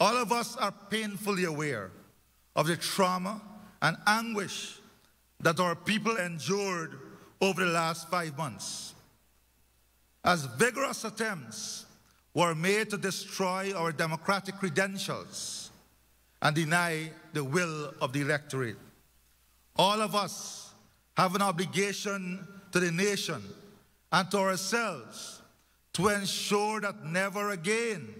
All of us are painfully aware of the trauma and anguish that our people endured over the last five months. As vigorous attempts were made to destroy our democratic credentials and deny the will of the electorate, all of us have an obligation to the nation and to ourselves to ensure that never again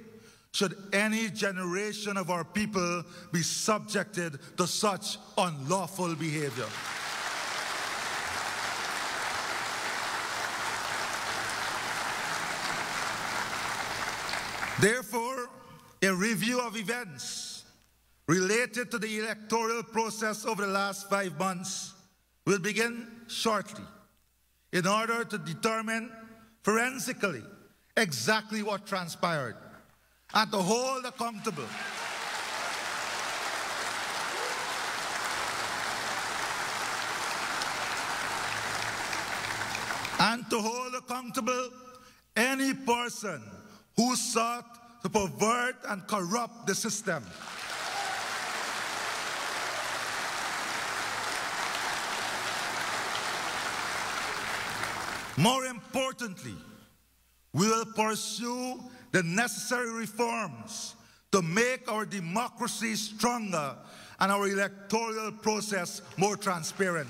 should any generation of our people be subjected to such unlawful behavior. Therefore, a review of events related to the electoral process over the last five months will begin shortly in order to determine forensically exactly what transpired and to hold accountable and to hold accountable any person who sought to pervert and corrupt the system. More importantly, we will pursue the necessary reforms to make our democracy stronger and our electoral process more transparent.